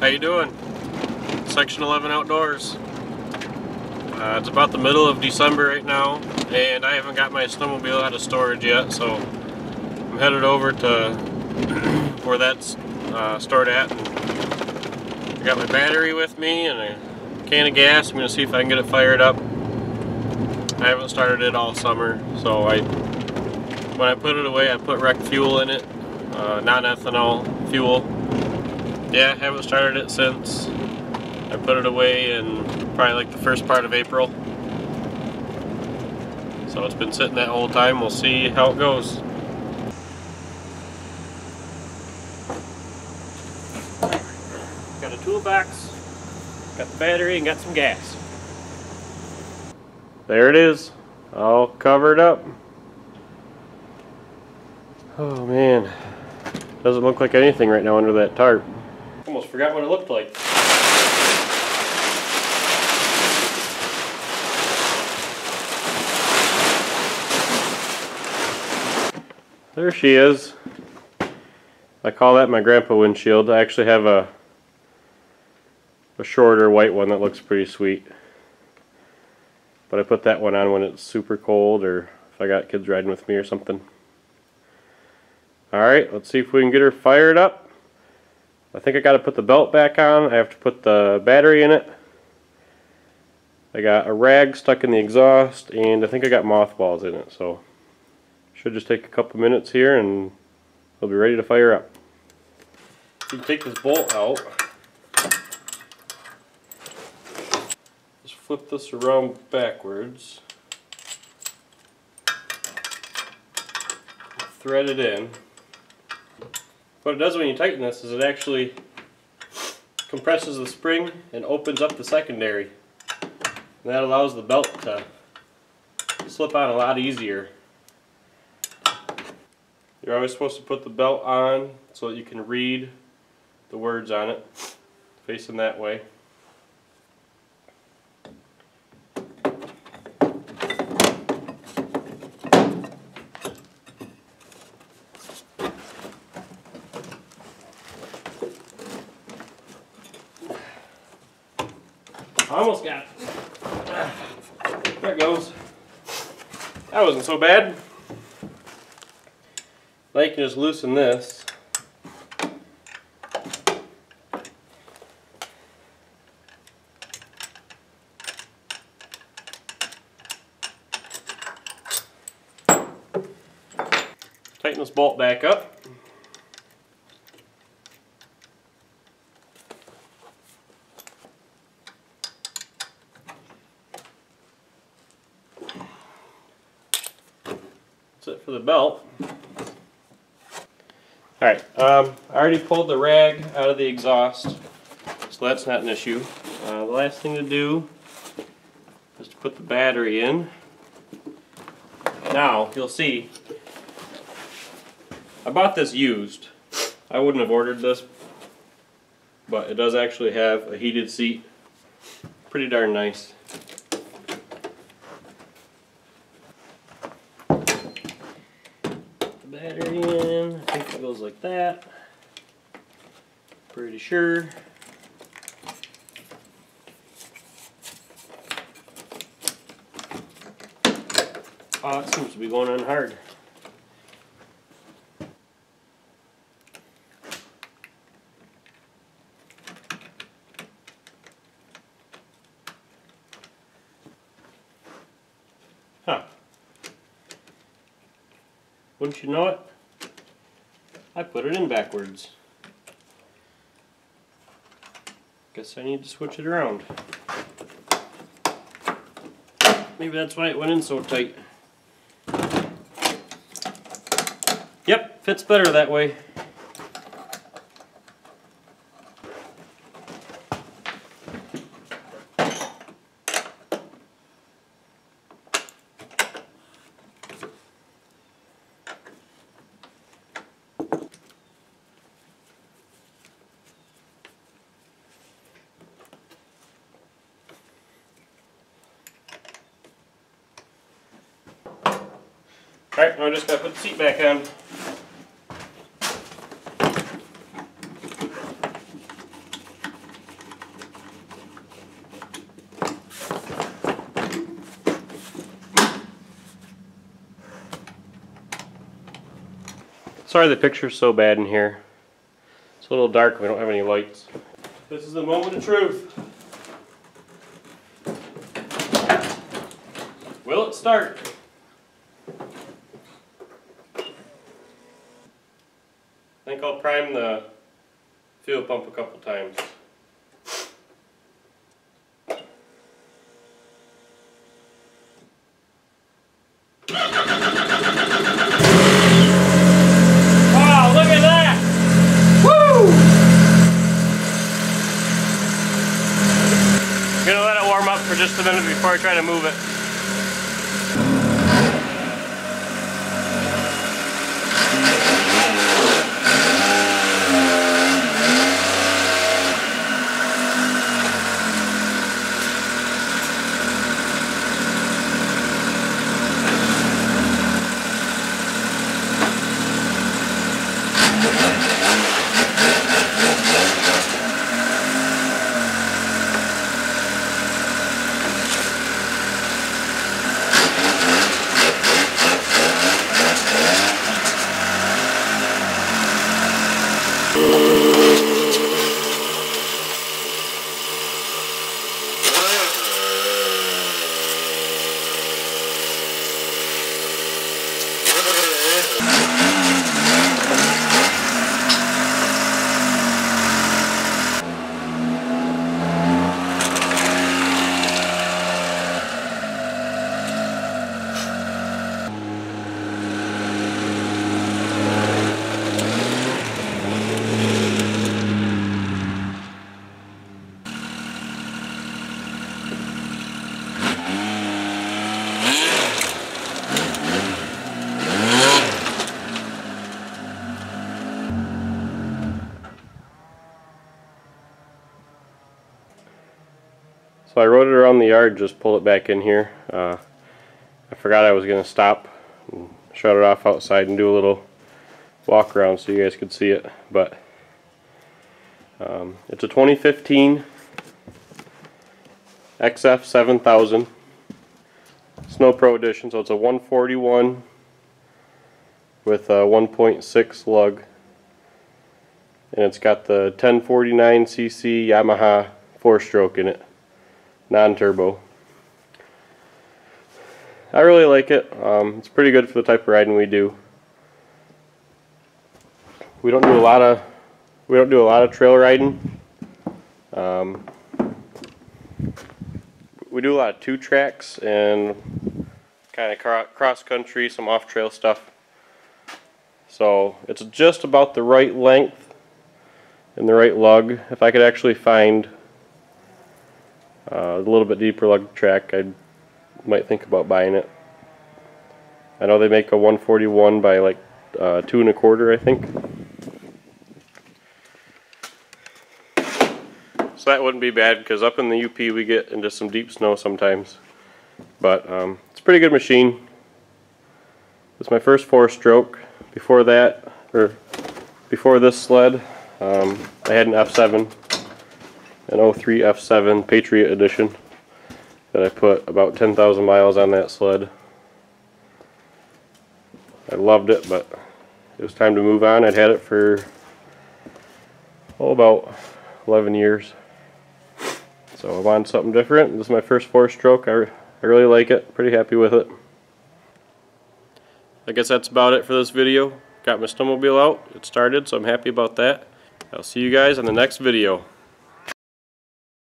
How you doing? Section 11 Outdoors. Uh, it's about the middle of December right now, and I haven't got my snowmobile out of storage yet, so I'm headed over to where that's uh, stored at. I got my battery with me and a can of gas. I'm going to see if I can get it fired up. I haven't started it all summer, so I when I put it away, I put rec fuel in it, uh, non-ethanol fuel. Yeah, haven't started it since I put it away in probably like the first part of April. So it's been sitting that whole time. We'll see how it goes. Got a toolbox, got the battery, and got some gas. There it is, all covered up. Oh man, doesn't look like anything right now under that tarp. Almost forgot what it looked like. There she is. I call that my grandpa windshield. I actually have a a shorter white one that looks pretty sweet. But I put that one on when it's super cold or if I got kids riding with me or something. Alright, let's see if we can get her fired up. I think I got to put the belt back on. I have to put the battery in it. I got a rag stuck in the exhaust and I think I got mothballs in it. So should just take a couple minutes here and we'll be ready to fire up. You take this bolt out. Just flip this around backwards. Thread it in. What it does when you tighten this is it actually compresses the spring and opens up the secondary. And that allows the belt to slip on a lot easier. You're always supposed to put the belt on so that you can read the words on it, facing that way. Almost got it. There it goes. That wasn't so bad. You can just loosen this. Tighten this bolt back up. Belt. Alright, um, I already pulled the rag out of the exhaust, so that's not an issue. Uh, the last thing to do is to put the battery in. Now, you'll see, I bought this used. I wouldn't have ordered this, but it does actually have a heated seat. Pretty darn nice. the battery in. I like that. Pretty sure. Oh, it seems to be going on hard. Huh. Wouldn't you know it? I put it in backwards. Guess I need to switch it around. Maybe that's why it went in so tight. Yep, fits better that way. Alright, now I'm just going to put the seat back on. Sorry the picture's so bad in here. It's a little dark, we don't have any lights. This is the moment of truth. Will it start? Prime the fuel pump a couple times. Wow, look at that! Woo! Gonna let it warm up for just a minute before I try to move it. So I rode it around the yard, just pulled it back in here. Uh, I forgot I was going to stop and shut it off outside and do a little walk around so you guys could see it. But um, it's a 2015 XF 7000 Sno Pro Edition. So it's a 141 with a 1.6 lug. And it's got the 1049cc Yamaha four stroke in it non-turbo. I really like it. Um, it's pretty good for the type of riding we do. We don't do a lot of we don't do a lot of trail riding. Um, we do a lot of two tracks and kind of cross country, some off trail stuff. So it's just about the right length and the right lug. If I could actually find uh, a little bit deeper lug track, I might think about buying it. I know they make a 141 by like uh, two and a quarter, I think. So that wouldn't be bad because up in the UP we get into some deep snow sometimes. But um, it's a pretty good machine. It's my first four stroke. Before that, or before this sled, um, I had an F7 an 03 F7 Patriot Edition that I put about 10,000 miles on that sled. I loved it, but it was time to move on. I'd had it for, oh, about 11 years. So I wanted something different. This is my first four-stroke. I, I really like it. Pretty happy with it. I guess that's about it for this video. Got my snowmobile out. It started, so I'm happy about that. I'll see you guys on the next video.